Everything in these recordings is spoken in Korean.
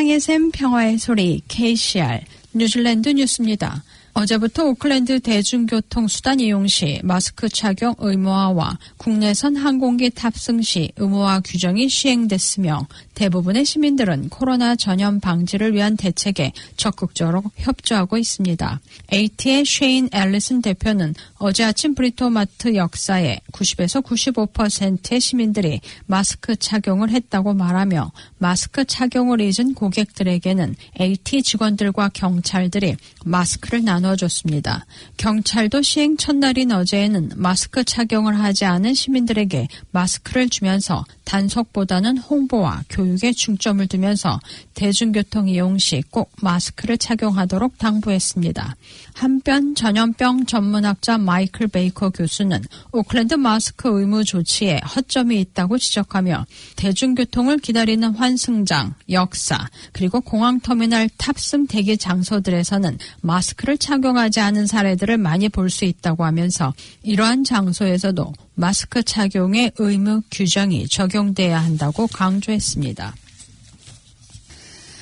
사랑의 샘 평화의 소리 KCR 뉴질랜드 뉴스입니다. 어제부터 오클랜드 대중교통 수단 이용 시 마스크 착용 의무화와 국내선 항공기 탑승 시 의무화 규정이 시행됐으며 대부분의 시민들은 코로나 전염 방지를 위한 대책에 적극적으로 협조하고 있습니다. AT의 쉐인 앨리슨 대표는 어제 아침 브리토마트 역사에 90에서 95%의 시민들이 마스크 착용을 했다고 말하며 마스크 착용을 잊은 고객들에게는 AT 직원들과 경찰들이 마스크를 나눠 줬습니다. 경찰도 시행 첫날인 어제에는 마스크 착용을 하지 않은 시민들에게 마스크를 주면서 단속보다는 홍보와 교육에 중점을 두면서 대중교통 이용 시 꼭 마스크를 착용하도록 당부했습니다. 한편 전염병 전문학자 마이클 베이커 교수는 오클랜드 마스크 의무 조치에 허점이 있다고 지적하며 대중교통을 기다리는 환승장, 역사, 그리고 공항터미널 탑승 대기 장소들에서는 마스크를 착 용하지 않은 사례들을 많이 볼 수 있다고 하면서 이러한 장소에서도 마스크 착용의 의무 규정이 적용돼야 한다고 강조했습니다.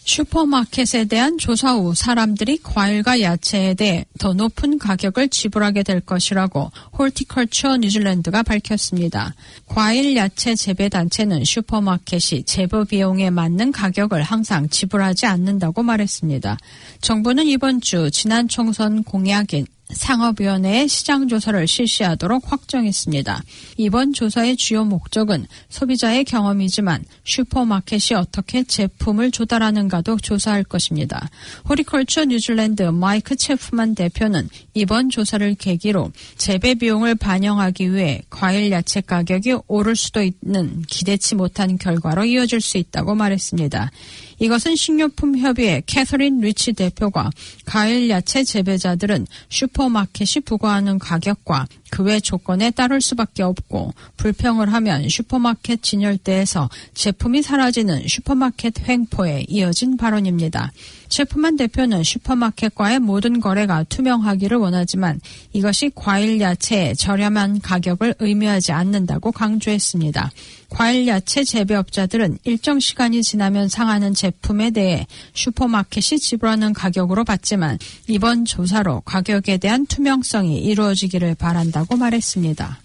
슈퍼마켓에 대한 조사 후 사람들이 과일과 야채에 대해 더 높은 가격을 지불하게 될 것이라고 홀티컬처 뉴질랜드가 밝혔습니다. 과일 야채 재배 단체는 슈퍼마켓이 재배 비용에 맞는 가격을 항상 지불하지 않는다고 말했습니다. 정부는 이번 주 지난 총선 공약인 상업위원회의 시장 조사를 실시하도록 확정했습니다. 이번 조사의 주요 목적은 소비자의 경험이지만 슈퍼마켓이 어떻게 제품을 조달하는가도 조사할 것입니다. 호리컬처 뉴질랜드 마이크 체프만 대표는 이번 조사를 계기로 재배 비용을 반영하기 위해 과일 야채 가격이 오를 수도 있는 기대치 못한 결과로 이어질 수 있다고 말했습니다. 이것은 식료품협의회 캐서린 리치 대표가 과일 야채 재배자들은 슈퍼마켓이 부과하는 가격과 그 외 조건에 따를 수밖에 없고 불평을 하면 슈퍼마켓 진열대에서 제품이 사라지는 슈퍼마켓 횡포에 이어진 발언입니다. 셰프만 대표는 슈퍼마켓과의 모든 거래가 투명하기를 원하지만 이것이 과일 야채의 저렴한 가격을 의미하지 않는다고 강조했습니다. 과일 야채 재배업자들은 일정 시간이 지나면 상하는 제품에 대해 슈퍼마켓이 지불하는 가격으로 받지만 이번 조사로 가격에 대한 투명성이 이루어지기를 바란다 고 말했습니다.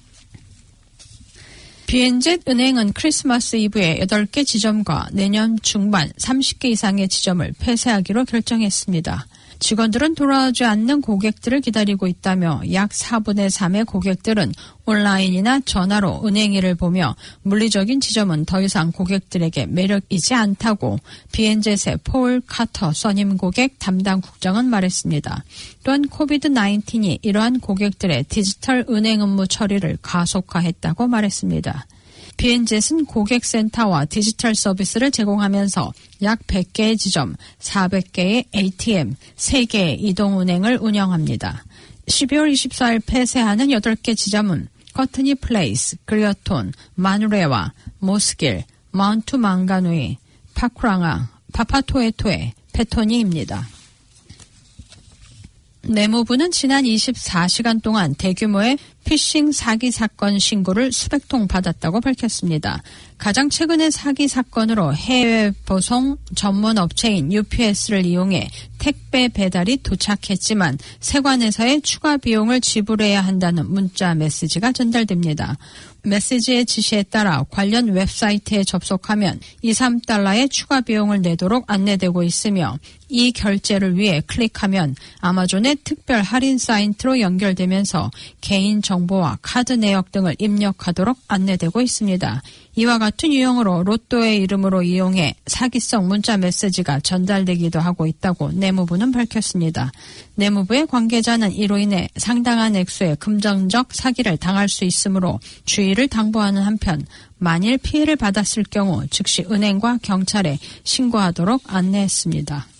비엔젯 은행은 크리스마스 이브에 8개 지점과 내년 중반 30개 이상의 지점을 폐쇄하기로 결정했습니다. 직원들은 돌아오지 않는 고객들을 기다리고 있다며 약 4분의 3의 고객들은 온라인이나 전화로 은행일을 보며 물리적인 지점은 더 이상 고객들에게 매력이지 않다고 비엔젯의 폴 카터 선임 고객 담당 국장은 말했습니다. 또한 코비드-19이 이러한 고객들의 디지털 은행 업무 처리를 가속화했다고 말했습니다. 비엔젯은 고객센터와 디지털 서비스를 제공하면서 약 100개의 지점, 400개의 ATM, 3개의 이동은행을 운영합니다. 12월 24일 폐쇄하는 8개 지점은 커트니 플레이스, 그리어톤, 마누레와 모스길, 마운트 망가누이, 파쿠랑아, 파파토에토에, 페토니입니다. 내무부는 지난 24시간 동안 대규모의 피싱 사기 사건 신고를 수백 통 받았다고 밝혔습니다. 가장 최근의 사기 사건으로 해외 보송 전문 업체인 UPS를 이용해 택배 배달이 도착했지만 세관에서의 추가 비용을 지불해야 한다는 문자 메시지가 전달됩니다. 메시지의 지시에 따라 관련 웹사이트에 접속하면 2, 3달러의 추가 비용을 내도록 안내되고 있으며 이 결제를 위해 클릭하면 아마존의 특별 할인 사이트로 연결되면서 개인 정보와 카드 내역 등을 입력하도록 안내되고 있습니다. 이와 같은 유형으로 로또의 이름으로 이용해 사기성 문자 메시지가 전달되기도 하고 있다고 내무부는 밝혔습니다. 내무부의 관계자는 이로 인해 상당한 액수의 금전적 사기를 당할 수 있으므로 주의를 당부하는 한편 만일 피해를 받았을 경우 즉시 은행과 경찰에 신고하도록 안내했습니다.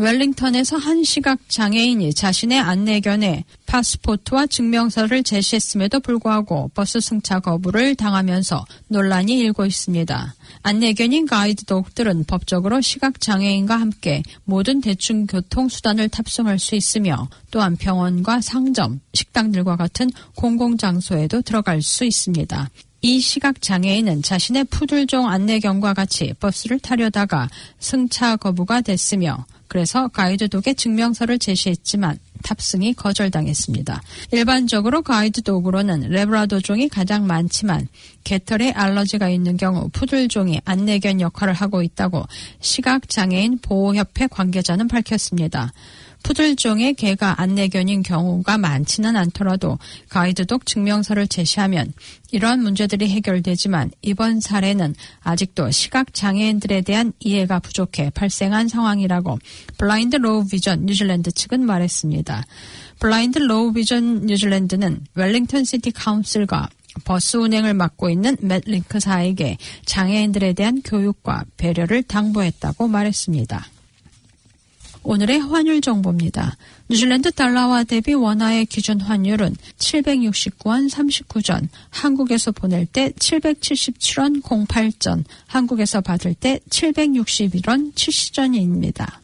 웰링턴에서 한 시각 장애인이 자신의 안내견에 파스포트와 증명서를 제시했음에도 불구하고 버스 승차 거부를 당하면서 논란이 일고 있습니다. 안내견인 가이드 독들은 법적으로 시각 장애인과 함께 모든 대중 교통 수단을 탑승할 수 있으며 또한 병원과 상점, 식당들과 같은 공공 장소에도 들어갈 수 있습니다. 이 시각 장애인은 자신의 푸들종 안내경과 같이 버스를 타려다가 승차 거부가 됐으며 그래서 가이드독에 증명서를 제시했지만 탑승이 거절당했습니다. 일반적으로 가이드독으로는 레브라도종이 가장 많지만 개털에 알러지가 있는 경우 푸들종이 안내견 역할을 하고 있다고 시각장애인 보호협회 관계자는 밝혔습니다. 푸들종의 개가 안내견인 경우가 많지는 않더라도 가이드독 증명서를 제시하면 이러한 문제들이 해결되지만 이번 사례는 아직도 시각 장애인들에 대한 이해가 부족해 발생한 상황이라고 Blind Low Vision 뉴질랜드 측은 말했습니다. Blind Low Vision 뉴질랜드는 웰링턴 City Council과 버스 운행을 맡고 있는 Metlink사에게 장애인들에 대한 교육과 배려를 당부했다고 말했습니다. 오늘의 환율 정보입니다. 뉴질랜드 달러와 대비 원화의 기준 환율은 769원 39전, 한국에서 보낼 때 777원 08전, 한국에서 받을 때 761원 70전입니다.